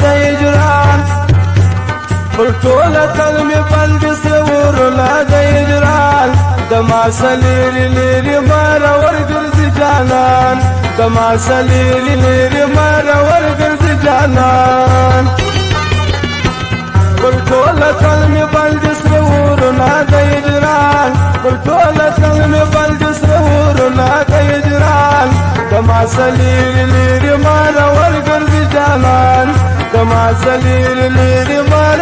د اجران پر ټوله تر می بل د سرورنا د اجران د ما سلیری لیری مار ور ګرځي جانان د ما سلیری لیری مار ور ګرځي جانان پر ټوله تر می بل د سرورنا د اجران پر ټوله تر می بل د سرورنا د اجران دما سلیر لیر ما ور دمع زليل ليري ما